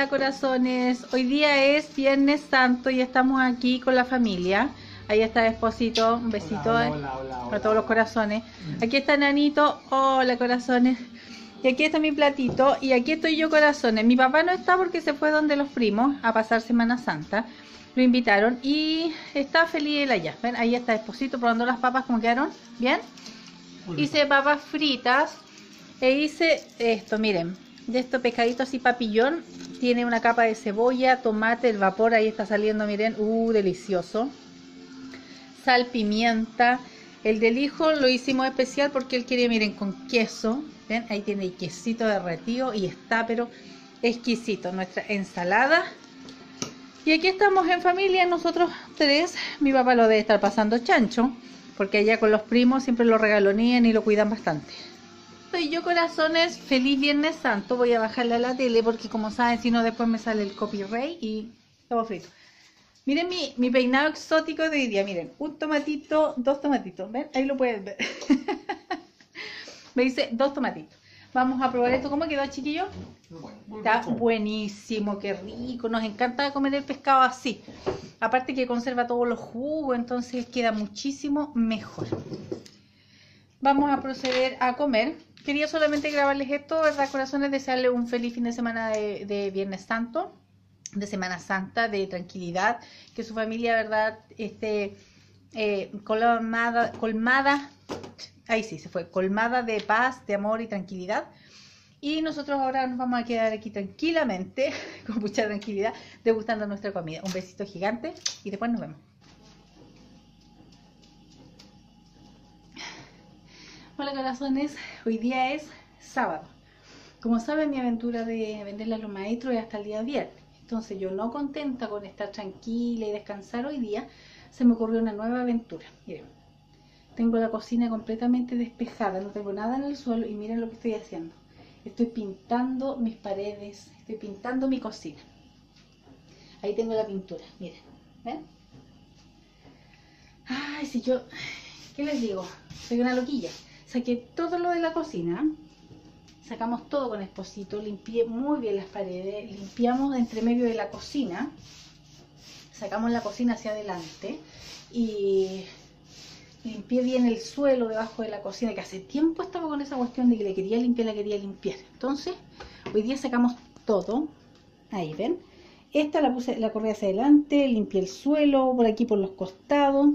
Hola corazones. Hoy día es Viernes Santo y estamos aquí con la familia. Ahí está Esposito, un besito Hola, eh, hola, hola, a hola. todos los corazones. Aquí está Nanito, hola corazones. Y aquí está mi platito y aquí estoy yo corazones. Mi papá no está porque se fue donde los primos a pasar Semana Santa. Lo invitaron y está feliz él allá. ¿Ven? Ahí está Esposito probando las papas como quedaron. ¿Bien? Hice papas fritas e hice esto, miren, de estos pescaditos así papillón. Tiene una capa de cebolla, tomate, el vapor ahí está saliendo, miren, uh, delicioso. Sal, pimienta. El del hijo lo hicimos especial porque él quiere, miren, con queso. ¿Ven? Ahí tiene el quesito derretido y está, pero exquisito. Nuestra ensalada. Y aquí estamos en familia, nosotros tres. Mi papá lo debe estar pasando chancho, porque allá con los primos siempre lo regalonean y lo cuidan bastante. Soy yo, corazones, feliz Viernes Santo. Voy a bajarle a la tele porque, como saben, si no, después me sale el copyright y estamos fritos. Miren mi, mi peinado exótico de hoy día. Miren, un tomatito, dos tomatitos. ¿Ven? Ahí lo pueden ver. me dice dos tomatitos. Vamos a probar esto. ¿Cómo quedó, chiquillo? Está buenísimo, qué rico. Nos encanta comer el pescado así. Aparte que conserva todos los jugos, entonces queda muchísimo mejor. Vamos a proceder a comer. Quería solamente grabarles esto, ¿verdad, corazones? Desearles un feliz fin de semana de, Viernes Santo, de Semana Santa, de tranquilidad. Que su familia, ¿verdad?, esté eh, colmada, colmada, ahí sí, se fue, colmada de paz, de amor y tranquilidad. Y nosotros ahora nos vamos a quedar aquí tranquilamente, con mucha tranquilidad, degustando nuestra comida. Un besito gigante y después nos vemos. Hola corazones, hoy día es sábado. Como saben, mi aventura de venderle a los maestros es hasta el día viernes. Entonces yo no contenta con estar tranquila y descansar hoy día, se me ocurrió una nueva aventura. Miren, tengo la cocina completamente despejada, no tengo nada en el suelo y miren lo que estoy haciendo. Estoy pintando mis paredes, estoy pintando mi cocina. Ahí tengo la pintura, miren. ¿Ven? Ay, si yo, ¿qué les digo? Soy una loquilla. Saqué todo lo de la cocina, sacamos todo con esposito, limpié muy bien las paredes, limpiamos entre medio de la cocina, sacamos la cocina hacia adelante y limpié bien el suelo debajo de la cocina, que hace tiempo estaba con esa cuestión de que le quería limpiar, la quería limpiar. Entonces, hoy día sacamos todo, ahí ven, esta la puse, la corrí hacia adelante, limpié el suelo, por aquí por los costados,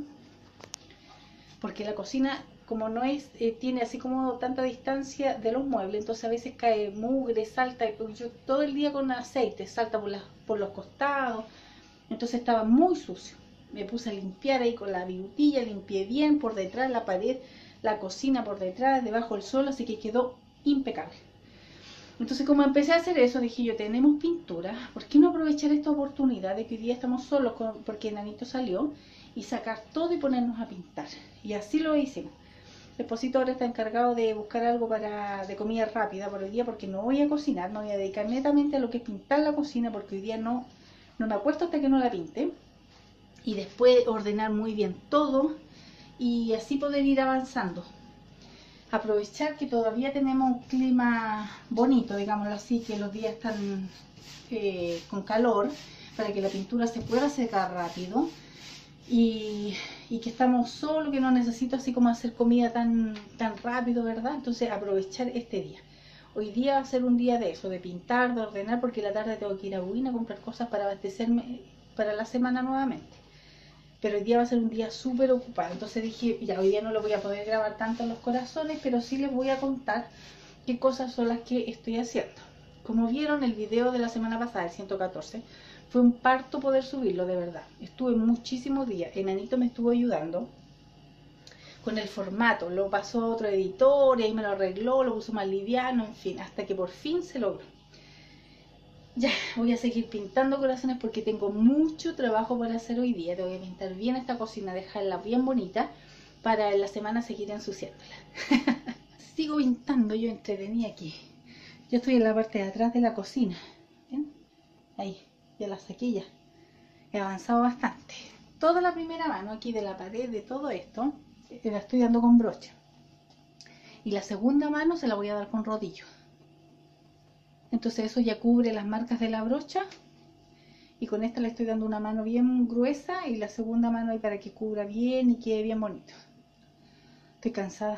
porque la cocina, como no es, eh, tiene así como tanta distancia de los muebles, entonces a veces cae mugre, salta, yo todo el día con aceite, salta por, las, por los costados, entonces estaba muy sucio. Me puse a limpiar ahí con la virutilla, limpié bien por detrás la pared, la cocina por detrás, debajo del suelo, así que quedó impecable. Entonces como empecé a hacer eso, dije yo, tenemos pintura, ¿por qué no aprovechar esta oportunidad de que hoy día estamos solos con- porque Nanito salió y sacar todo y ponernos a pintar? Y así lo hicimos. El esposito ahora está encargado de buscar algo para de comida rápida por el día porque no voy a cocinar, me voy a dedicar netamente a lo que es pintar la cocina porque hoy día no, no me acuesto hasta que no la pinte. Y después ordenar muy bien todo y así poder ir avanzando. Aprovechar que todavía tenemos un clima bonito, digámoslo así, que los días están eh, con calor para que la pintura se pueda secar rápido y, que estamos solos, que no necesito así como hacer comida tan, tan rápido, ¿verdad? Entonces aprovechar este día. Hoy día va a ser un día de eso, de pintar, de ordenar, porque la tarde tengo que ir a Buina a comprar cosas para abastecerme para la semana nuevamente. Pero hoy día va a ser un día súper ocupado. Entonces dije, ya hoy día no lo voy a poder grabar tanto en los corazones, pero sí les voy a contar qué cosas son las que estoy haciendo. Como vieron el video de la semana pasada, el 114, fue un parto poder subirlo, de verdad. Estuve muchísimos días. Enanito me estuvo ayudando con el formato. Lo pasó a otro editor y ahí me lo arregló, lo puso más liviano, en fin, hasta que por fin se logró. Ya, voy a seguir pintando corazones porque tengo mucho trabajo para hacer hoy día. Tengo que pintar bien esta cocina, dejarla bien bonita para en la semana seguir ensuciándola. Sigo pintando yo entretenida aquí. Yo estoy en la parte de atrás de la cocina. ¿Ven? Ahí, ya la saqué ya. He avanzado bastante. Toda la primera mano aquí de la pared de todo esto eh, la estoy dando con brocha. Y la segunda mano se la voy a dar con rodillo. Entonces eso ya cubre las marcas de la brocha. Y con esta le estoy dando una mano bien gruesa y la segunda mano ahí para que cubra bien y quede bien bonito. Estoy cansada.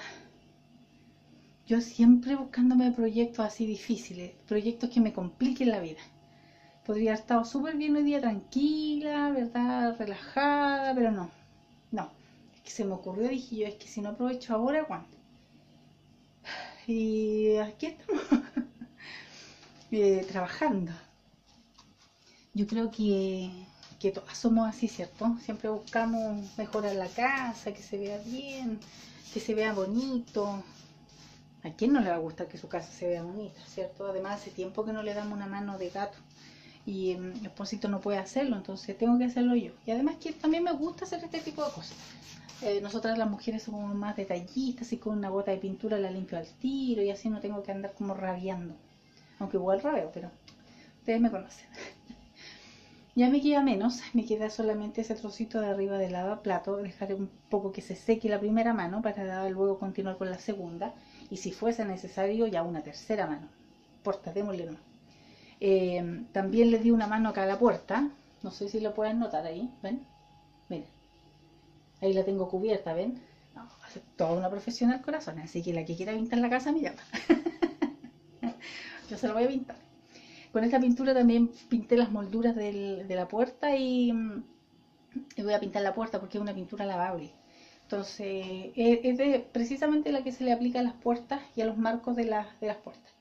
Yo siempre buscándome proyectos así difíciles, proyectos que me compliquen la vida. Podría haber estado súper bien hoy día, tranquila, ¿verdad? Relajada, pero no. No. Es que se me ocurrió, dije yo, es que si no aprovecho ahora, ¿cuándo? Y aquí estamos. Eh, trabajando. Yo creo que, que somos así, ¿cierto? Siempre buscamos mejorar la casa, que se vea bien, que se vea bonito. ¿A quién no le va a gustar que su casa se vea bonita, ¿cierto? Además, hace tiempo que no le damos una mano de gato y eh, mi esposito no puede hacerlo, entonces tengo que hacerlo yo. Y además que también me gusta hacer este tipo de cosas. Eh, nosotras las mujeres somos más detallistas y con una gota de pintura la limpio al tiro y así no tengo que andar como rabiando aunque igual rabeo, pero ustedes me conocen. ya me queda menos, me queda solamente ese trocito de arriba del lavaplato, dejaré un poco que se seque la primera mano para luego continuar con la segunda, y si fuese necesario ya una tercera mano. Porta, démosle no. Eh, también le di una mano acá a la puerta, no sé si lo pueden notar ahí, ¿ven? Miren, ahí la tengo cubierta, ¿ven? Toda una profesional corazón, así que la que quiera pintar la casa me llama. Yo se lo voy a pintar. Con esta pintura también pinté las molduras de la puerta y, voy a pintar la puerta porque es una pintura lavable. Entonces, es, precisamente la que se le aplica a las puertas y a los marcos de las puertas.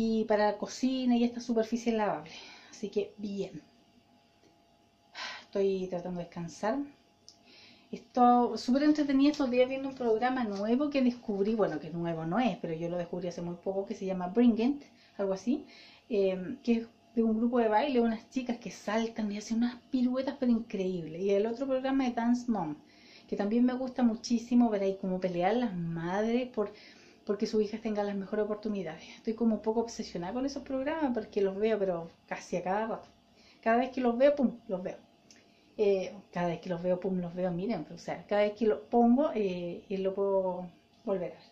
Y para la cocina y esta superficie lavable. Así que bien. Estoy tratando de descansar. Esto súper entretenido estos días viendo un programa nuevo que descubrí, bueno, que nuevo no es, pero yo lo descubrí hace muy poco, que se llama Bring It, algo así, em, que es de un grupo de baile, unas chicas que saltan y hacen unas piruetas pero increíbles. Y el otro programa de Dance Mom, que también me gusta muchísimo ver ahí cómo pelear las madres por porque sus hijas tengan las mejores oportunidades. Estoy como un poco obsesionada con esos programas porque los veo, pero casi a cada rato. Cada vez que los veo, pum, los veo. Eh, cada vez que los veo, pum, los veo, miren, o sea, cada vez que lo pongo, eh, y lo puedo volver a ver.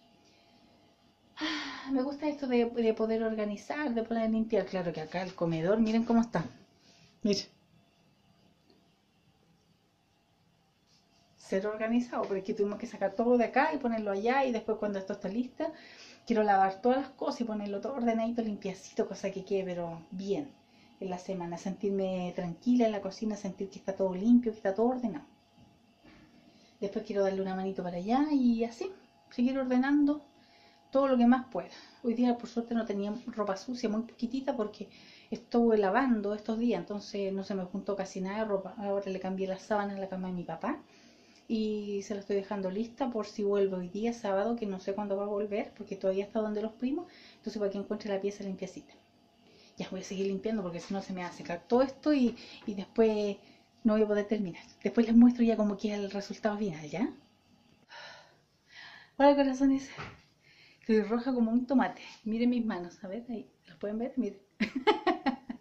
Ah, me gusta esto de, poder organizar, de poder limpiar. Claro que acá el comedor, miren cómo está. Miren. Ser organizado, porque tuvimos que sacar todo de acá y ponerlo allá y después cuando esto está listo, quiero lavar todas las cosas y ponerlo todo ordenadito, limpiacito, cosa que quede pero bien en la semana, sentirme tranquila en la cocina, sentir que está todo limpio, que está todo ordenado. Después quiero darle una manito para allá y así, seguir ordenando todo lo que más pueda. Hoy día por suerte no tenía ropa sucia, muy poquitita porque estuve lavando estos días, entonces no se me juntó casi nada de ropa. Ahora le cambié las sábanas en la cama de mi papá y se la estoy dejando lista por si vuelvo hoy día sábado, que no sé cuándo va a volver porque todavía está donde los primos, entonces para que encuentre la pieza limpiacita. Ya voy a seguir limpiando porque si no se me va a secar todo esto y, y después no voy a poder terminar. Después les muestro ya cómo queda el resultado final, ¿ya? Hola corazones. Estoy roja como un tomate. Miren mis manos, a ver, ahí, ¿los pueden ver? Miren.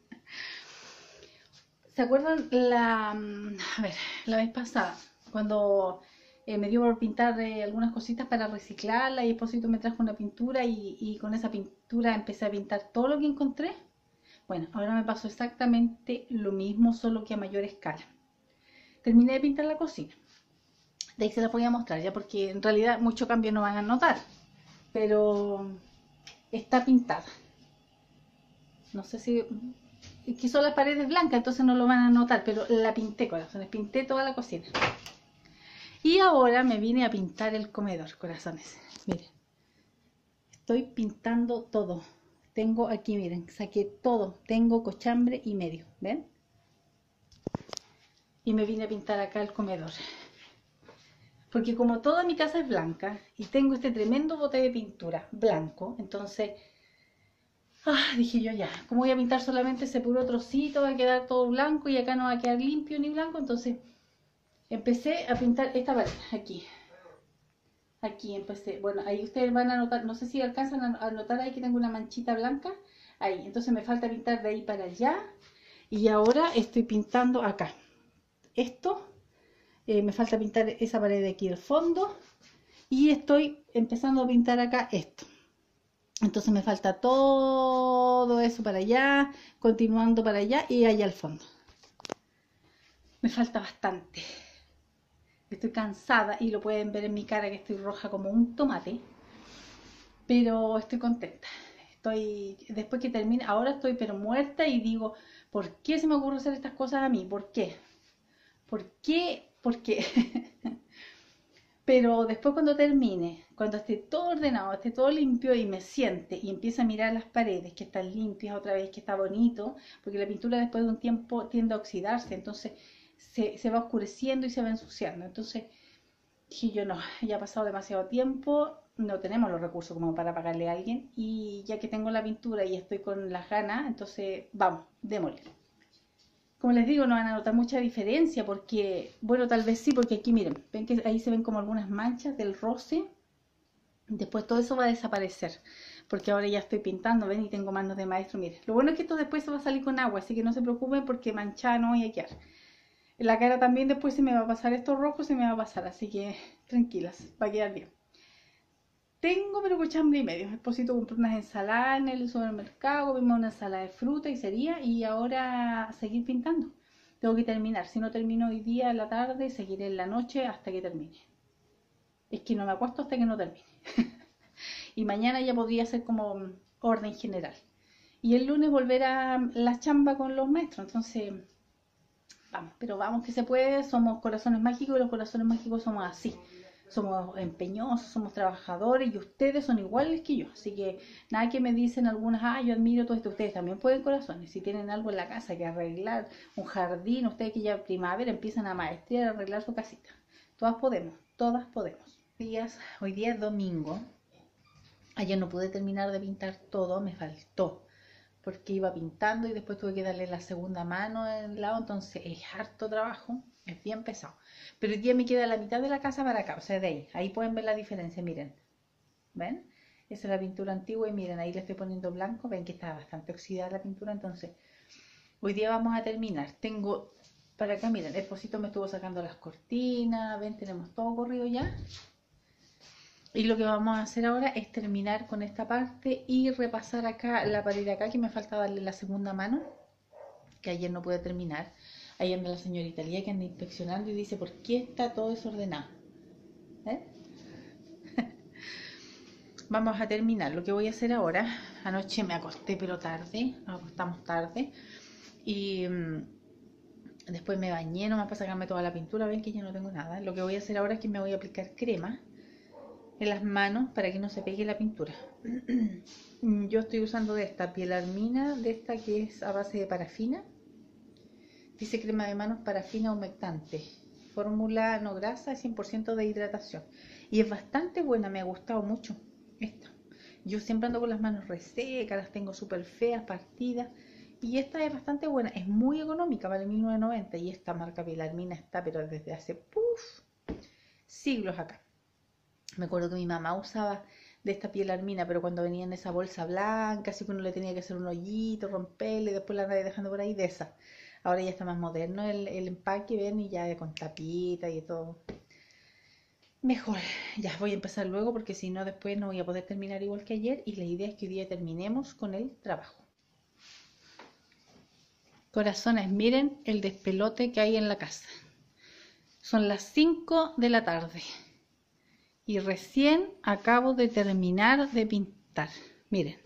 ¿Se acuerdan la, a ver, la vez pasada, cuando eh, me dio por pintar eh, algunas cositas para reciclarla y Esposito me trajo una pintura y, y, con esa pintura empecé a pintar todo lo que encontré? Bueno, ahora me pasó exactamente lo mismo, solo que a mayor escala. Terminé de pintar la cocina. De ahí se la voy a mostrar ya porque en realidad mucho cambio no van a notar pero está pintada. No sé si... que son las paredes blancas, entonces no lo van a notar, pero la pinté, corazones. Pinté toda la cocina. Y ahora me vine a pintar el comedor, corazones. Miren. Estoy pintando todo. Tengo aquí, miren, saqué todo. Tengo cochambre y medio, ¿ven? Y me vine a pintar acá el comedor. Porque como toda mi casa es blanca y tengo este tremendo bote de pintura blanco, entonces ah, dije yo ya, como voy a pintar solamente ese puro trocito, va a quedar todo blanco y acá no va a quedar limpio ni blanco, entonces empecé a pintar esta pared aquí. Aquí empecé, bueno, ahí ustedes van a notar, no sé si alcanzan a notar ahí que tengo una manchita blanca, ahí, entonces me falta pintar de ahí para allá y ahora estoy pintando acá. Esto eh, me falta pintar esa pared de aquí del fondo y estoy empezando a pintar acá esto Entonces me falta todo eso para allá, continuando para allá y allá al fondo. Me falta bastante. Estoy cansada y lo pueden ver en mi cara que estoy roja como un tomate. Pero estoy contenta. Estoy, después que termine, ahora estoy pero muerta y digo, ¿por qué se me ocurre hacer estas cosas a mí? ¿Por qué? ¿Por qué? ¿Por qué? Pero después cuando termine, cuando esté todo ordenado, esté todo limpio y me siente y empiece a mirar las paredes que están limpias otra vez, que está bonito, porque la pintura después de un tiempo tiende a oxidarse, entonces se, se va oscureciendo y se va ensuciando. Entonces dije yo no, ya ha pasado demasiado tiempo, no tenemos los recursos como para pagarle a alguien y ya que tengo la pintura y estoy con las ganas, entonces vamos, démosle como les digo, no van a notar mucha diferencia porque, bueno, tal vez sí, porque aquí miren, ven que ahí se ven como algunas manchas del roce. Después todo eso va a desaparecer, porque ahora ya estoy pintando, ven, y tengo manos de maestro, miren. Lo bueno es que esto después se va a salir con agua, así que no se preocupen porque manchada no voy a quedar. En la cara también después se me va a pasar esto rojo, se me va a pasar, así que tranquilas, va a quedar bien. Tengo pero cochambre y medio. Esposito compró unas ensaladas en el supermercado, comimos una ensalada de fruta y sería, y ahora seguir pintando. Tengo que terminar. Si no termino hoy día en la tarde, seguiré en la noche hasta que termine. Es que no me acuesto hasta que no termine. y mañana ya podría ser como orden general. Y el lunes volver a la chamba con los maestros. Entonces, pero vamos que se puede. Somos corazones mágicos y los corazones mágicos somos así somos empeñosos, somos trabajadores y ustedes son iguales que yo. Así que nada que me dicen algunas, ah, yo admiro todo esto. Ustedes también pueden corazones. Si tienen algo en la casa que arreglar, un jardín, ustedes que ya primavera empiezan a maestría a arreglar su casita. Todas podemos, todas podemos. Días, hoy día es domingo. Ayer no pude terminar de pintar todo, me faltó. Porque iba pintando y después tuve que darle la segunda mano en lado, entonces es harto trabajo, es bien pesado. Pero hoy día me queda la mitad de la casa para acá, o sea, de ahí. Ahí pueden ver la diferencia, miren. ¿Ven? Esa es la pintura antigua y miren, ahí le estoy poniendo blanco. Ven que está bastante oxidada la pintura, entonces hoy día vamos a terminar. Tengo para acá, miren, el Esposito me estuvo sacando las cortinas, ven, tenemos todo corrido ya. Y lo que vamos a hacer ahora es terminar con esta parte y repasar acá la pared de acá, que me falta darle la segunda mano, que ayer no pude terminar. Ahí anda la señorita Lía que anda inspeccionando y dice, ¿por qué está todo desordenado? ¿Eh? Vamos a terminar. Lo que voy a hacer ahora, anoche me acosté pero tarde, nos acostamos tarde y mm, después me bañé nomás para sacarme toda la pintura, ven que ya no tengo nada. Lo que voy a hacer ahora es que me voy a aplicar crema en las manos para que no se pegue la pintura. Yo estoy usando de esta piel armina, de esta que es a base de parafina Dice crema de manos parafina humectante. Fórmula no grasa, 100% de hidratación. Y es bastante buena, me ha gustado mucho esta. Yo siempre ando con las manos resecas, las tengo súper feas, partidas. Y esta es bastante buena, es muy económica, vale 1990. Y esta marca Pilarmina está, pero desde hace puff, siglos acá. Me acuerdo que mi mamá usaba de esta piel armina, pero cuando venía en esa bolsa blanca, así que uno le tenía que hacer un hoyito, romperle, después la andaba dejando por ahí de esa. Ahora ya está más moderno el, empaque, ven, y ya con tapita y todo. Mejor, ya voy a empezar luego porque si no después no voy a poder terminar igual que ayer y la idea es que hoy día terminemos con el trabajo. Corazones, miren el despelote que hay en la casa. Son las 5 de la tarde y recién acabo de terminar de pintar. Miren,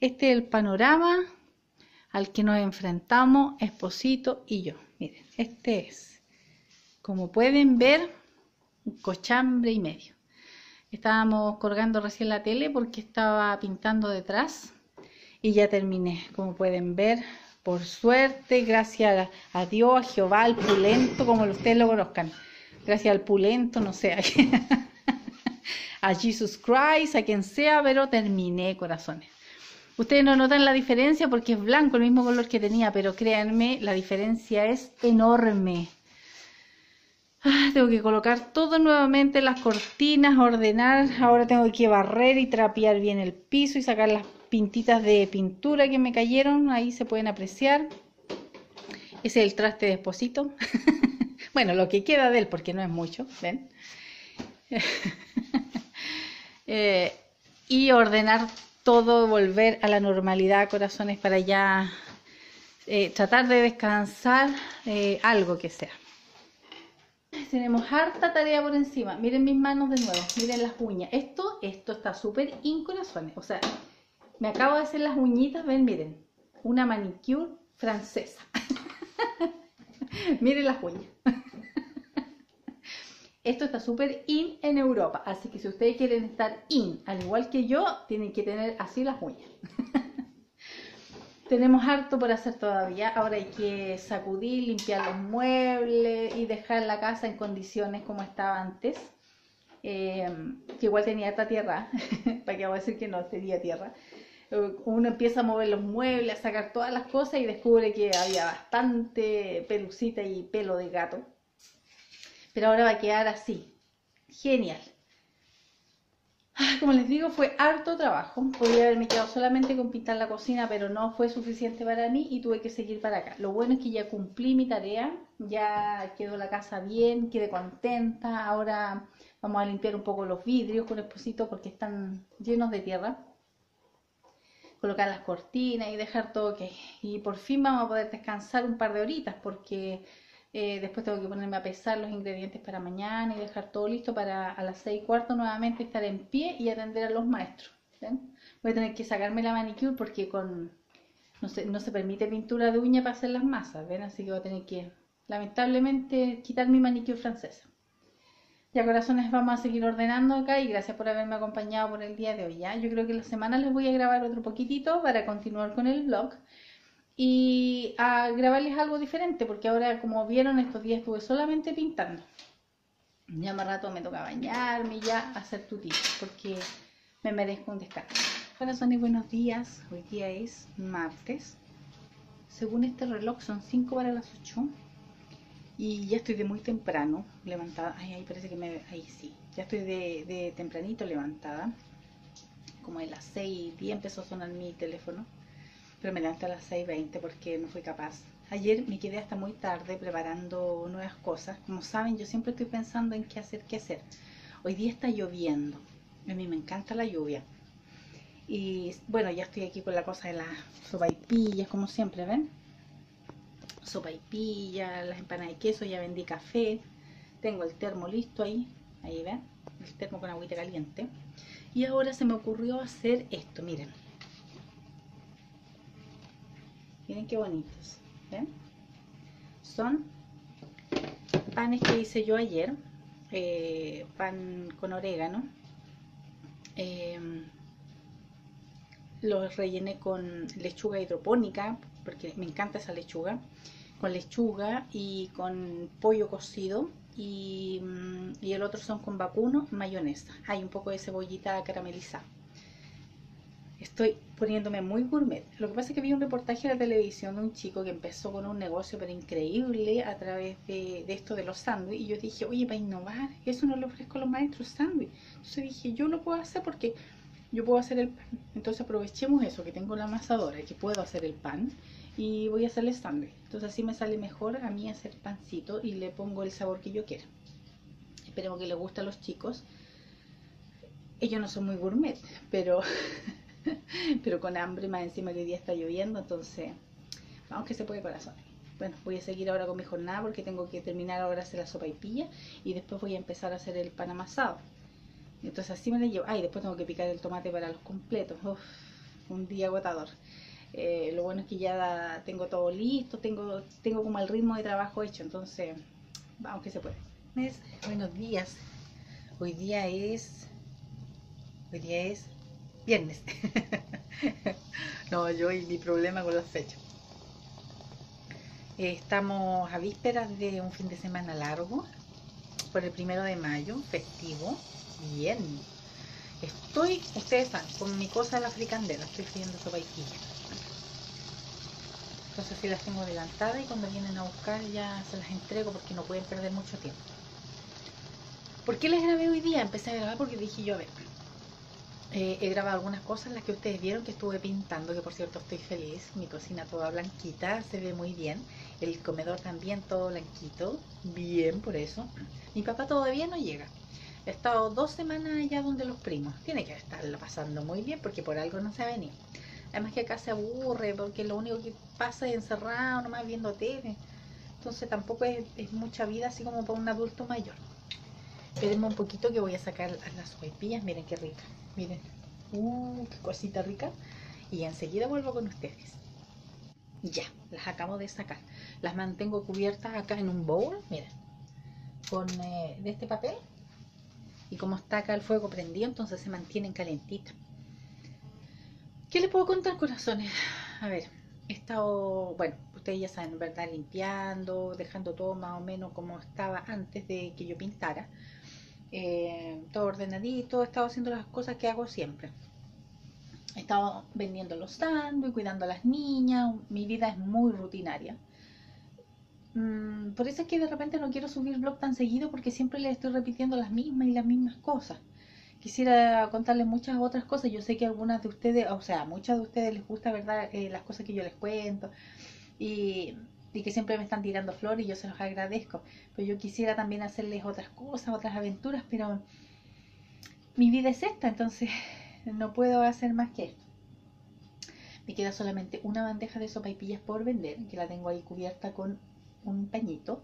este es el panorama al que nos enfrentamos Esposito y yo. Miren, este es, como pueden ver, un cochambre y medio. Estábamos colgando recién la tele porque estaba pintando detrás y ya terminé. Como pueden ver, por suerte, gracias a Dios, a Jehová, al pulento, como ustedes lo conozcan. Gracias al pulento, no sé, a Jesus Christ, a quien sea, pero terminé, corazones. Ustedes no notan la diferencia porque es blanco, el mismo color que tenía, pero créanme, la diferencia es enorme. Ah, tengo que colocar todo nuevamente, las cortinas, ordenar. Ahora tengo que barrer y trapear bien el piso y sacar las pintitas de pintura que me cayeron. Ahí se pueden apreciar. Ese es el traste de esposito. bueno, lo que queda de él, porque no es mucho, ¿ven? Eh, y ordenar todo volver a la normalidad, corazones, para ya eh, tratar de descansar eh, algo que sea. Tenemos harta tarea por encima. Miren mis manos de nuevo, miren las uñas. Esto, esto está súper in corazones. O sea, me acabo de hacer las uñitas, ven, miren. Una manicure francesa. miren las uñas. Esto está súper in en Europa, así que si ustedes quieren estar in, al igual que yo, tienen que tener así las uñas. Tenemos harto por hacer todavía, ahora hay que sacudir, limpiar los muebles y dejar la casa en condiciones como estaba antes. Eh, que igual tenía esta tierra, para que voy a decir que no tenía tierra. Uno empieza a mover los muebles, a sacar todas las cosas y descubre que había bastante pelucita y pelo de gato pero ahora va a quedar así. Genial. Ah, como les digo, fue harto trabajo. Podría haberme quedado solamente con pintar la cocina, pero no fue suficiente para mí y tuve que seguir para acá. Lo bueno es que ya cumplí mi tarea, ya quedó la casa bien, quedé contenta. Ahora vamos a limpiar un poco los vidrios con el esposito porque están llenos de tierra. Colocar las cortinas y dejar todo ok. Y por fin vamos a poder descansar un par de horitas porque eh, después tengo que ponerme a pesar los ingredientes para mañana y dejar todo listo para a las seis y cuarto nuevamente estar en pie y atender a los maestros. Voy a tener que sacarme la manicure porque con no se, no se permite pintura de uña para hacer las masas, ¿ven? Así que voy a tener que, lamentablemente, quitar mi manicure francesa. Ya corazones, vamos a seguir ordenando acá y gracias por haberme acompañado por el día de hoy. ¿ya? Yo creo que la semana les voy a grabar otro poquitito para continuar con el vlog y a grabarles algo diferente, porque ahora, como vieron, estos días estuve solamente pintando. Ya más rato me toca bañarme y ya hacer tutito, porque me merezco un descanso. Corazones, buenos días. Hoy día es martes. Según este reloj son 5 para las 8. Y ya estoy de muy temprano levantada. Ay, ahí parece que me... Ahí sí. Ya estoy de, de tempranito levantada. Como de las 6 y 10 empezó a sonar mi teléfono pero me levanté a las 6.20 porque no fui capaz. Ayer me quedé hasta muy tarde preparando nuevas cosas. Como saben, yo siempre estoy pensando en qué hacer, qué hacer. Hoy día está lloviendo. A mí me encanta la lluvia. Y bueno, ya estoy aquí con la cosa de las sopaipillas, como siempre, ¿ven? Sopaipillas, las empanadas de queso, ya vendí café. Tengo el termo listo ahí, ahí ven, el termo con agüita caliente. Y ahora se me ocurrió hacer esto, miren Miren qué bonitos. ¿Ven? Son panes que hice yo ayer. Eh, pan con orégano. Em, los rellené con lechuga hidropónica, porque me encanta esa lechuga. Con lechuga y con pollo cocido. Y, mm, y el otro son con vacuno, mayonesa. Hay un poco de cebollita caramelizada estoy poniéndome muy gourmet. Lo que pasa es que vi un reportaje en la televisión de un chico que empezó con un negocio pero increíble a través de, esto de los sándwiches y yo dije, oye, para innovar, eso no lo ofrezco a los maestros sándwich. Entonces dije, yo lo puedo hacer porque yo puedo hacer el pan. Entonces aprovechemos eso, que tengo la amasadora y que puedo hacer el pan y voy a hacerle sándwich. Entonces así me sale mejor a mí hacer pancito y le pongo el sabor que yo quiera. Esperemos que le guste a los chicos. Ellos no son muy gourmet, pero pero con hambre, más encima que hoy día está lloviendo, entonces vamos que se puede corazón. Bueno, voy a seguir ahora con mi jornada porque tengo que terminar ahora hacer la sopa y pilla y después voy a empezar a hacer el pan amasado. Entonces así me la llevo. Ay, después tengo que picar el tomate para los completos. un día agotador. Eh, lo bueno es que ya tengo todo listo, tengo, tengo como el ritmo de trabajo hecho, entonces vamos que se puede. Buenos días. Hoy día es... Hoy día es viernes. no, yo y mi problema con las fechas. estamos a vísperas de un fin de semana largo, por el primero de mayo, festivo. Bien. Estoy, ustedes saben, con mi cosa de la fricandela, estoy friendo sopaipilla. Entonces si las tengo adelantadas y cuando vienen a buscar ya se las entrego porque no pueden perder mucho tiempo. ¿Por qué les grabé hoy día? Empecé a grabar porque dije yo, a ver, eh, he grabado algunas cosas, las que ustedes vieron que estuve pintando, que por cierto estoy feliz. Mi cocina toda blanquita, se ve muy bien. El comedor también todo blanquito, bien por eso. Mi papá todavía no llega, He estado dos semanas allá donde los primos. Tiene que estarla pasando muy bien porque por algo no se ha venido. Además que acá se aburre porque lo único que pasa es encerrado, nomás viendo tele. Entonces tampoco es, es mucha vida así como para un adulto mayor. Espérenme un poquito que voy a sacar las sopaipillas. Miren qué rica. Miren. Uh, qué cosita rica. Y enseguida vuelvo con ustedes. Ya, las acabo de sacar. Las mantengo cubiertas acá en un bowl. Miren. Con eh, de este papel. Y como está acá el fuego prendido, entonces se mantienen calentitas. ¿Qué les puedo contar, corazones? A ver, he estado, bueno, ustedes ya saben, ¿verdad? Limpiando, dejando todo más o menos como estaba antes de que yo pintara. Eh, todo ordenadito, he estado haciendo las cosas que hago siempre. He estado vendiendo los sándwiches, cuidando a las niñas, mi vida es muy rutinaria. Mm, por eso es que de repente no quiero subir blog tan seguido porque siempre les estoy repitiendo las mismas y las mismas cosas. Quisiera contarles muchas otras cosas. Yo sé que algunas de ustedes, o sea, muchas de ustedes les gusta, ¿verdad? Eh, las cosas que yo les cuento. Y, y que siempre me están tirando flores y yo se los agradezco. Pero yo quisiera también hacerles otras cosas, otras aventuras, pero mi vida es esta, entonces no puedo hacer más que esto. Me queda solamente una bandeja de sopaipillas por vender, que la tengo ahí cubierta con un pañito.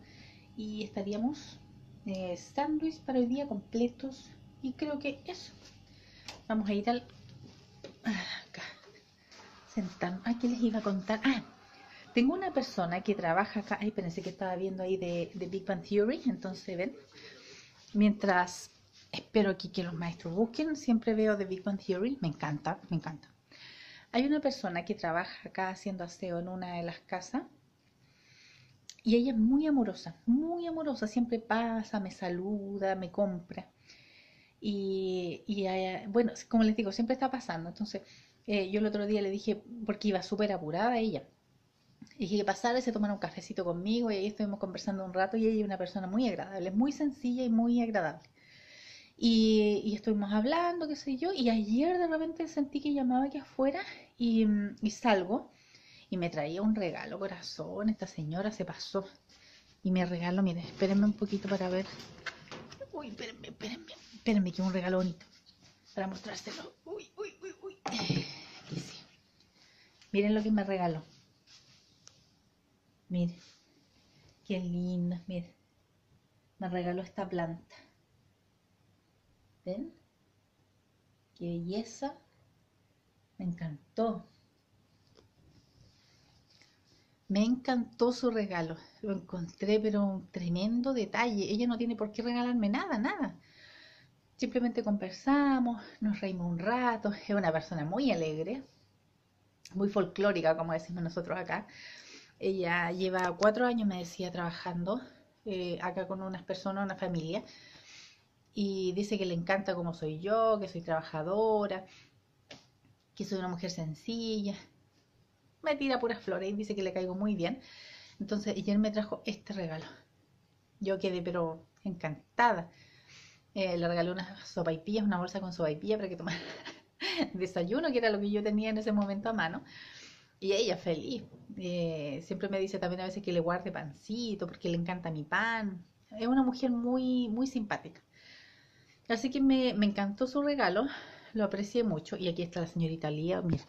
Y estaríamos eh, sándwich para hoy día completos. Y creo que eso. Vamos a ir al... Acá. Sentarnos. Ah, ¿qué les iba a contar? Ah, tengo una persona que trabaja acá. Ay, pensé que estaba viendo ahí de, Big Bang Theory. Entonces, ven. Mientras espero aquí que los maestros busquen, siempre veo de Big Bang Theory. Me encanta, me encanta. Hay una persona que trabaja acá haciendo aseo en una de las casas y ella es muy amorosa, muy amorosa, siempre pasa, me saluda, me compra. Y, y eh, bueno, como les digo, siempre está pasando. Entonces, eh, yo el otro día le dije, porque iba súper apurada ella, dije que pasara y se tomara un cafecito conmigo y ahí estuvimos conversando un rato y ella es una persona muy agradable, muy sencilla y muy agradable. Y, y, estuvimos hablando, qué sé yo, y ayer de repente sentí que llamaba aquí afuera y, salgo y me traía un regalo, corazón. Esta señora se pasó y me regaló, miren, espérenme un poquito para ver. Uy, espérenme, espérenme, espérenme, que un regalo bonito para mostrárselo. Uy, uy, uy, uy. Aquí sí. Miren lo que me regaló. Miren, qué linda, miren. Me regaló esta planta. ¿Ven? Qué belleza. Me encantó. Me encantó su regalo. Lo encontré, pero un tremendo detalle. Ella no tiene por qué regalarme nada, nada. Simplemente conversamos, nos reímos un rato. Es una persona muy alegre, muy folclórica, como decimos nosotros acá. Ella lleva cuatro años, me decía, trabajando eh, acá con unas personas, una familia. Y dice que le encanta como soy yo, que soy trabajadora, que soy una mujer sencilla me tira puras flores dice que le caigo muy bien. Entonces ayer me trajo este regalo. Yo quedé pero encantada. Eh, le regalé unas sopaipillas, una bolsa con sopaipilla para que tomara desayuno, que era lo que yo tenía en ese momento a mano. Y ella feliz. Eh, siempre me dice también a veces que le guarde pancito porque le encanta mi pan. Es una mujer muy, muy simpática. Así que me, me encantó su regalo, lo aprecié mucho. Y aquí está la señorita Lía, mira,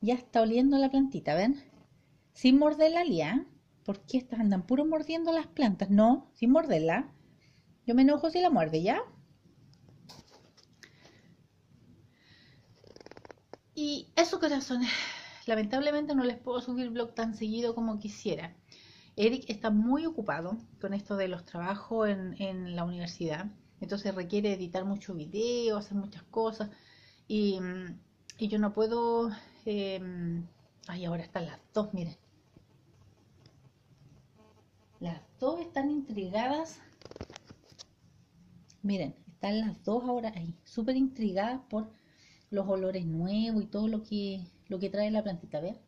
ya está oliendo la plantita, ¿ven? Sin morderla, Lía. ¿Por qué estas andan puro mordiendo las plantas? No, sin morderla. Yo me enojo si la muerde, ¿ya? Y eso, corazones. Lamentablemente no les puedo subir blog tan seguido como quisiera. Eric está muy ocupado con esto de los trabajos en, en la universidad. Entonces requiere editar muchos videos, hacer muchas cosas. Y, y yo no puedo eh, ay, ahora están las dos, miren. Las dos están intrigadas. Miren, están las dos ahora ahí, súper intrigadas por los olores nuevos y todo lo que, lo que trae la plantita, ¿ven?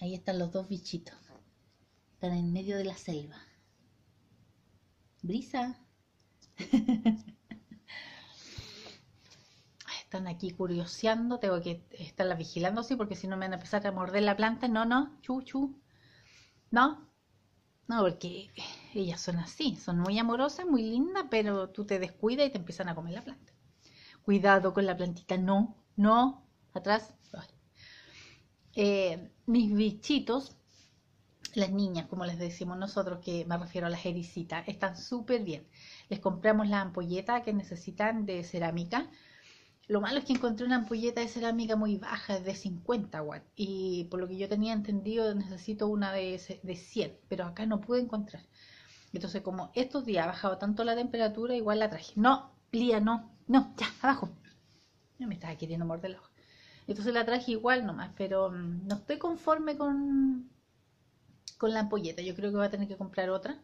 Ahí están los dos bichitos. Están en medio de la selva. Brisa. están aquí curioseando, tengo que estarla vigilando, sí, porque si no me van a empezar a morder la planta. No, no, chu, chu. No, no, porque ellas son así, son muy amorosas, muy lindas, pero tú te descuidas y te empiezan a comer la planta. Cuidado con la plantita, no, no, atrás. Eh, mis bichitos, las niñas, como les decimos nosotros, que me refiero a las ericitas, están súper bien. Les compramos la ampolleta que necesitan de cerámica. Lo malo es que encontré una ampolleta de cerámica muy baja, de 50 watts. Y por lo que yo tenía entendido, necesito una de, de 100, pero acá no pude encontrar. Entonces, como estos días ha bajado tanto la temperatura, igual la traje. No, Lía, no, no, ya, abajo. No me estaba queriendo morder el ojo. Entonces la traje igual nomás, pero mm, no estoy conforme con, con la ampolleta. Yo creo que voy a tener que comprar otra.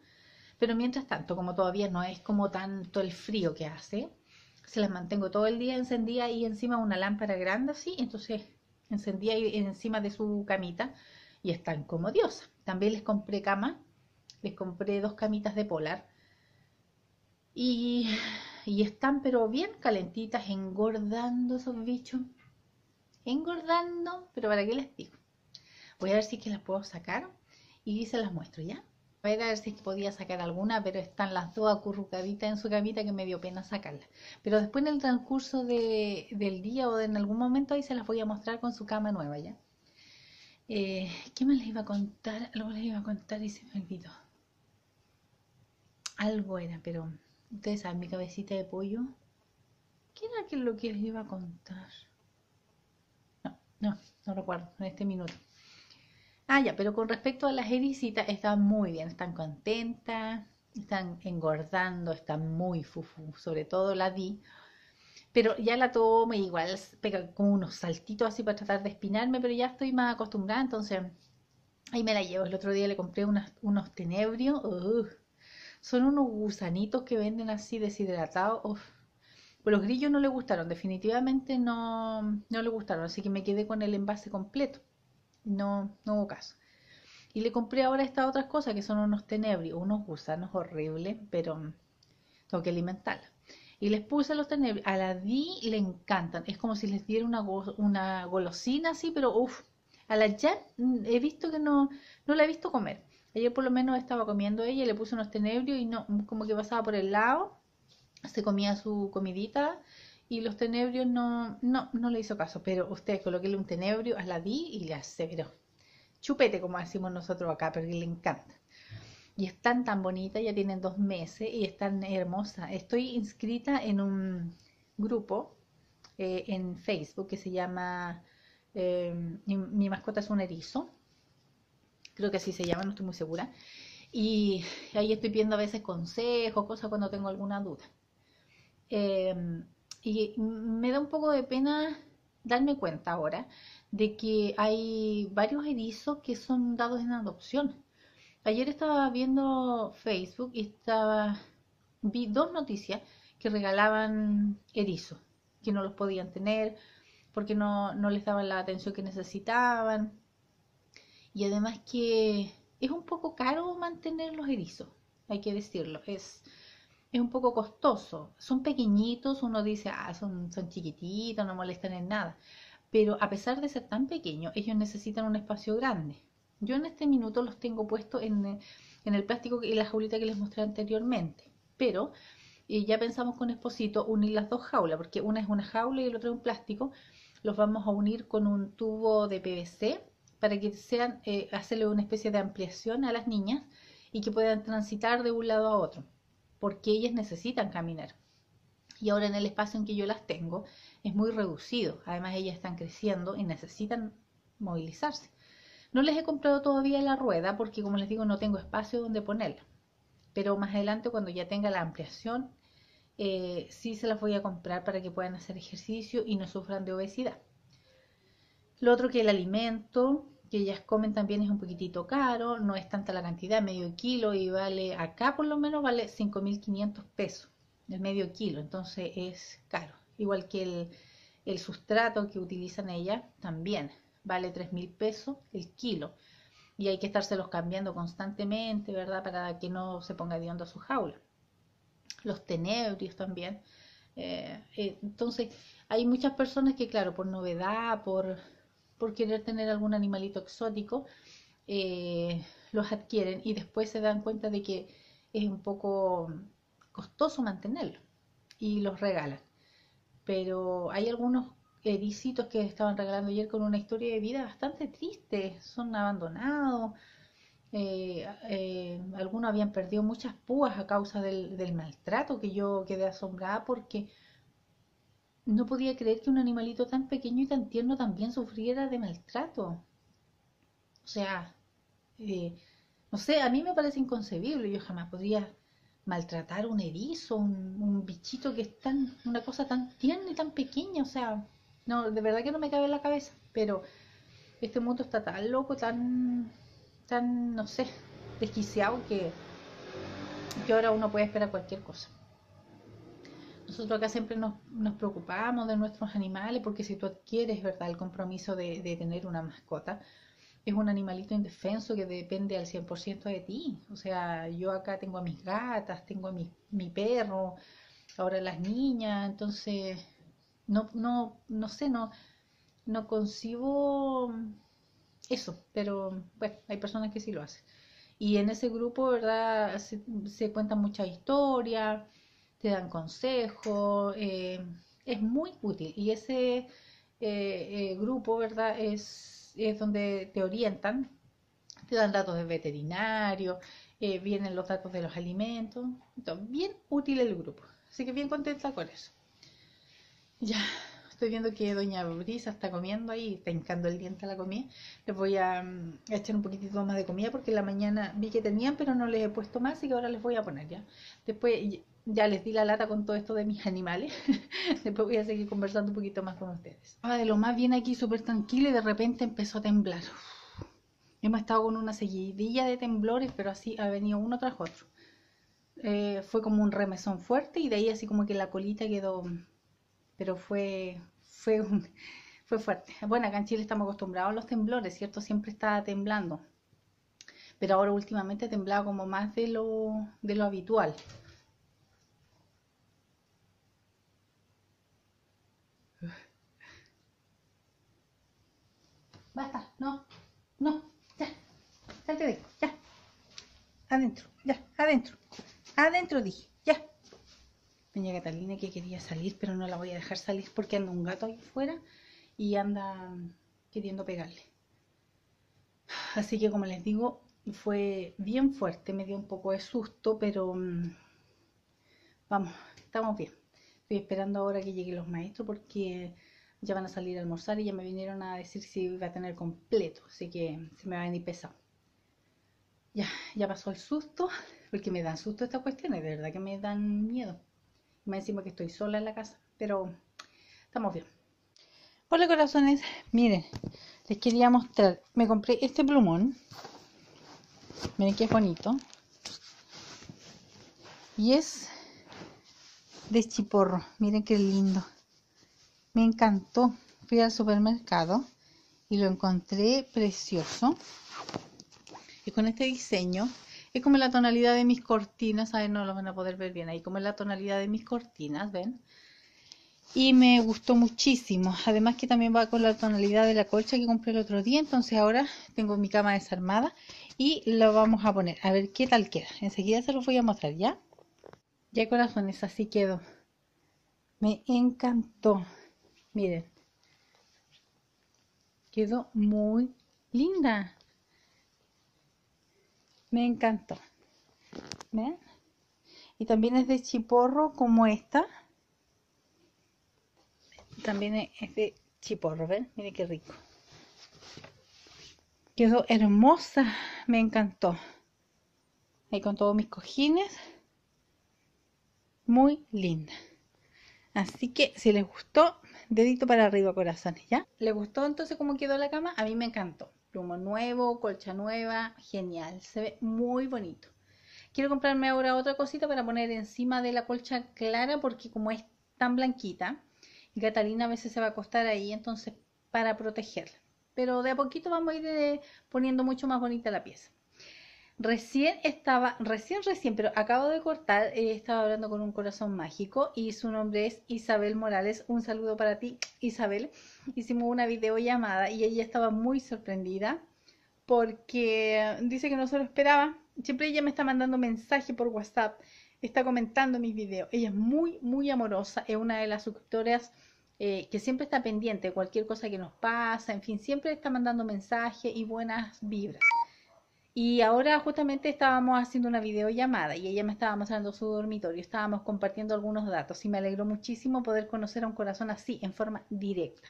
Pero mientras tanto, como todavía no es como tanto el frío que hace, se las mantengo todo el día encendida y encima una lámpara grande así, entonces encendía encima de su camita y están como Dios. También les compré cama, les compré dos camitas de polar y, y están pero bien calentitas, engordando esos bichos engordando, pero ¿para qué les digo? Voy a ver si es que las puedo sacar y se las muestro, ¿ya? Voy a ver si podía sacar alguna, pero están las dos acurrucaditas en su camita que me dio pena sacarlas. Pero después en el transcurso del día o en algún momento ahí se las voy a mostrar con su cama nueva, ¿ya? Eh, ¿Qué más les iba a contar? Algo les iba a contar y se me olvidó. Algo era, pero ustedes saben, mi cabecita de pollo. ¿Qué era lo que les iba a contar? No, no recuerdo en este minuto. Ah, ya, pero con respecto a las ericitas, están muy bien, están contentas, están engordando, están muy fufu, sobre todo la di. Pero ya la tomo igual pega como unos saltitos así para tratar de espinarme, pero ya estoy más acostumbrada, entonces ahí me la llevo. El otro día le compré unos tenebrios, son unos gusanitos que venden así deshidratados. Pues los grillos no le gustaron, definitivamente no, no le gustaron, así que me quedé con el envase completo. No, no hubo caso. Y le compré ahora estas otras cosas que son unos tenebrios, unos gusanos horribles, pero tengo que alimentarla. Y les puse los tenebrios. A la Di le encantan. Es como si les diera una, una golosina así, pero uff. A la Jan mm, he visto que no, no la he visto comer. Ayer por lo menos estaba comiendo ella, le puse unos tenebrios y no, como que pasaba por el lado se comía su comidita y los tenebrios no, no, no le hizo caso, pero usted coloquéle un tenebrio a la di y le aseveró. Chupete, como decimos nosotros acá, pero le encanta. Y están tan bonitas, ya tienen dos meses y están hermosas. Estoy inscrita en un grupo eh, en Facebook que se llama eh, mi, mascota es un erizo. Creo que así se llama, no estoy muy segura. Y ahí estoy pidiendo a veces consejos, cosas cuando tengo alguna duda. Em, y me da un poco de pena darme cuenta ahora de que hay varios erizos que son dados en adopción. Ayer estaba viendo Facebook y estaba vi dos noticias que regalaban erizos, que no los podían tener porque no, no les daban la atención que necesitaban. Y además que es un poco caro mantener los erizos, hay que decirlo. Es, es un poco costoso. Son pequeñitos, uno dice, ah, son, son chiquititos, no molestan en nada. Pero a pesar de ser tan pequeños, ellos necesitan un espacio grande. Yo en este minuto los tengo puestos en, el plástico y la jaulita que les mostré anteriormente. Pero eh, ya pensamos con Esposito unir las dos jaulas, porque una es una jaula y el otro es un plástico. Los vamos a unir con un tubo de PVC para que sean, eh, hacerle una especie de ampliación a las niñas y que puedan transitar de un lado a otro porque ellas necesitan caminar. Y ahora en el espacio en que yo las tengo es muy reducido. Además ellas están creciendo y necesitan movilizarse. No les he comprado todavía la rueda porque como les digo no tengo espacio donde ponerla. Pero más adelante cuando ya tenga la ampliación eh, sí se las voy a comprar para que puedan hacer ejercicio y no sufran de obesidad. Lo otro que el alimento, que ellas comen también es un poquitito caro, no es tanta la cantidad, medio kilo y vale, acá por lo menos vale 5.500 pesos, el medio kilo, entonces es caro. Igual que el, el sustrato que utilizan ellas también vale 3.000 pesos el kilo y hay que estárselos cambiando constantemente, ¿verdad? Para que no se ponga de a su jaula. Los tenebrios también. Eh, eh, entonces, hay muchas personas que, claro, por novedad, por por querer tener algún animalito exótico, eh, los adquieren y después se dan cuenta de que es un poco costoso mantenerlo y los regalan. Pero hay algunos ericitos que estaban regalando ayer con una historia de vida bastante triste, son abandonados, eh, eh, algunos habían perdido muchas púas a causa del, del, maltrato, que yo quedé asombrada porque no podía creer que un animalito tan pequeño y tan tierno también sufriera de maltrato. O sea, eh, no sé, a mí me parece inconcebible, yo jamás podría maltratar un erizo, un, un, bichito que es tan, una cosa tan tierna y tan pequeña, o sea, no, de verdad que no me cabe en la cabeza, pero este mundo está tan loco, tan tan, no sé, desquiciado que, que ahora uno puede esperar cualquier cosa. Nosotros acá siempre nos, nos, preocupamos de nuestros animales porque si tú adquieres, ¿verdad?, el compromiso de, de tener una mascota, es un animalito indefenso que depende al 100% de ti. O sea, yo acá tengo a mis gatas, tengo a mi, mi perro, ahora las niñas, entonces, no, no, no sé, no, no concibo eso, pero bueno, hay personas que sí lo hacen. Y en ese grupo, ¿verdad? Se, se cuentan muchas historias, te dan consejos, eh, es muy útil. Y ese eh, eh, grupo, ¿verdad? Es, es donde te orientan, te dan datos de veterinario, vienen los datos de los alimentos. Entonces, bien útil el grupo. Así que bien contenta con eso. Ya, Estoy viendo que doña Brisa está comiendo ahí, encando el diente a la comida. Les voy a, um, echar un poquitito más de comida porque en la mañana vi que tenían, pero no les he puesto más, así que ahora les voy a poner ya. Después ya les di la lata con todo esto de mis animales. Después voy a seguir conversando un poquito más con ustedes. Ah, de lo más bien aquí súper tranquilo y de repente empezó a temblar. Hemos estado con una seguidilla de temblores, pero así ha venido uno tras otro. Eh, fue como un remesón fuerte y de ahí así como que la colita quedó pero fue, fue, fuerte. Bueno, acá en Chile estamos acostumbrados a los temblores, ¿cierto? Siempre está temblando. Pero ahora últimamente temblado como más de lo, de lo habitual. Basta, no, no, ya, salte de ya, adentro, ya, adentro, adentro dije, ya. Doña Catalina que quería salir, pero no la voy a dejar salir porque anda un gato ahí afuera y anda queriendo pegarle. Así que como les digo, fue bien fuerte, me dio un poco de susto, pero mmm, vamos, estamos bien. Estoy esperando ahora que lleguen los maestros porque ya van a salir a almorzar y ya me vinieron a decir si iba a tener completo, así que se me va a venir pesado. Ya, ya pasó el susto, porque me dan susto estas cuestiones, de verdad que me dan miedo. Me encima que estoy sola en la casa, pero estamos bien. Hola corazones, miren, les quería mostrar, me compré este plumón, miren que es bonito, y es de chiporro, miren qué lindo, me encantó, fui al supermercado y lo encontré precioso, y con este diseño es como la tonalidad de mis cortinas, ver, no lo van a poder ver bien ahí, como es la tonalidad de mis cortinas, ¿ven? Y me gustó muchísimo, además que también va con la tonalidad de la colcha que compré el otro día, entonces ahora tengo mi cama desarmada y lo vamos a poner, a ver qué tal queda. Enseguida se los voy a mostrar, ¿ya? Ya corazones, así quedó. Me encantó. Miren. Quedó muy linda. Me encantó. ¿Ven? Y también es de chiporro como esta. También es de chiporro, ¿ven? Miren qué rico. Quedó hermosa. Me encantó. Ahí con todos mis cojines. Muy linda. Así que si les gustó, dedito para arriba, corazones, ¿ya? ¿Les gustó entonces cómo quedó la cama? A mí me encantó plumo nuevo, colcha nueva, genial, se ve muy bonito. Quiero comprarme ahora otra cosita para poner encima de la colcha clara porque como es tan blanquita, Catalina a veces se va a acostar ahí, entonces para protegerla. Pero de a poquito vamos a ir eh, poniendo mucho más bonita la pieza. Recién estaba, recién, recién, pero acabo de cortar, eh, estaba hablando con un corazón mágico y su nombre es Isabel Morales. Un saludo para ti, Isabel. Hicimos una videollamada y ella estaba muy sorprendida porque dice que no se lo esperaba, siempre ella me está mandando mensaje por WhatsApp, está comentando mis videos. Ella es muy, muy amorosa, es una de las suscriptoras eh, que siempre está pendiente de cualquier cosa que nos pasa, en fin, siempre está mandando mensajes y buenas vibras. Y ahora justamente estábamos haciendo una videollamada y ella me estaba mostrando su dormitorio, estábamos compartiendo algunos datos y me alegró muchísimo poder conocer a un corazón así, en forma directa.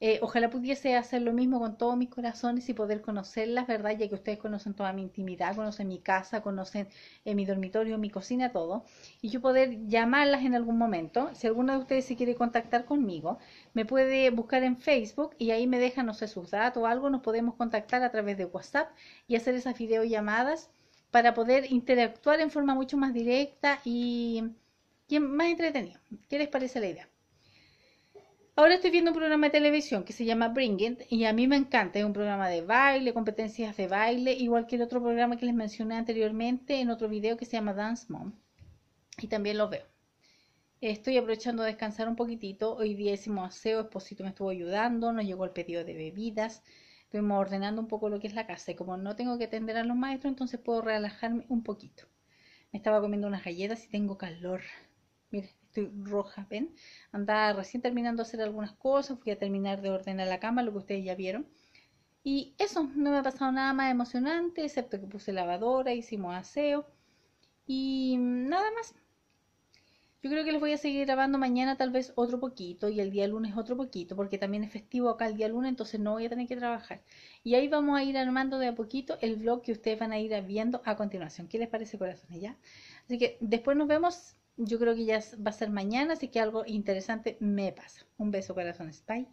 Eh, ojalá pudiese hacer lo mismo con todos mis corazones y poder conocerlas, ¿verdad? Ya que ustedes conocen toda mi intimidad, conocen mi casa, conocen eh, mi dormitorio, mi cocina, todo. Y yo poder llamarlas en algún momento. Si alguna de ustedes se quiere contactar conmigo, me puede buscar en Facebook y ahí me deja, no sé, sus datos o algo. Nos podemos contactar a través de WhatsApp y hacer esas videollamadas para poder interactuar en forma mucho más directa y, y más entretenida. ¿Qué les parece la idea? Ahora estoy viendo un programa de televisión que se llama Bring It y a mí me encanta. Es un programa de baile, competencias de baile, igual que el otro programa que les mencioné anteriormente en otro video que se llama Dance Mom. Y también lo veo. Estoy aprovechando de descansar un poquitito. Hoy día hicimos aseo, Esposito me estuvo ayudando, nos llegó el pedido de bebidas. Estuvimos ordenando un poco lo que es la casa y como no tengo que atender a los maestros, entonces puedo relajarme un poquito. Me estaba comiendo unas galletas y tengo calor. Miren, estoy roja, ¿ven? Andaba recién terminando de hacer algunas cosas, fui a terminar de ordenar la cama, lo que ustedes ya vieron. Y eso, no me ha pasado nada más emocionante, excepto que puse lavadora, hicimos aseo y nada más. Yo creo que les voy a seguir grabando mañana tal vez otro poquito y el día lunes otro poquito, porque también es festivo acá el día lunes, entonces no voy a tener que trabajar. Y ahí vamos a ir armando de a poquito el vlog que ustedes van a ir viendo a continuación. ¿Qué les parece, corazones? ¿Ya? Así que después nos vemos yo creo que ya va a ser mañana, así que algo interesante me pasa. Un beso, corazones. Bye.